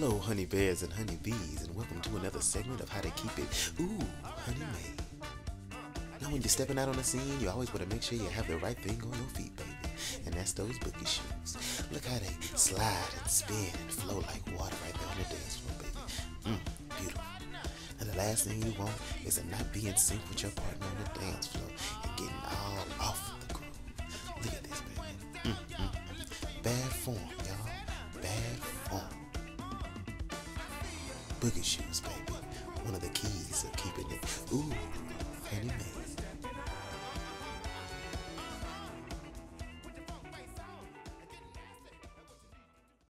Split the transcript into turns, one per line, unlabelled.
Hello, honey bears and honey bees, and welcome to another segment of how to keep it ooh honey made. Now, when you're stepping out on the scene, you always want to make sure you have the right thing on your feet, baby, and that's those boogie shoes. Look how they slide and spin and flow like water right there on the dance floor, baby. Mm, beautiful. And the last thing you want is to not be in sync with your partner on the dance floor and getting all off the groove. Look at this, baby. Mm, mm, mm. Bad form, Boogie shoes, baby. One of the keys of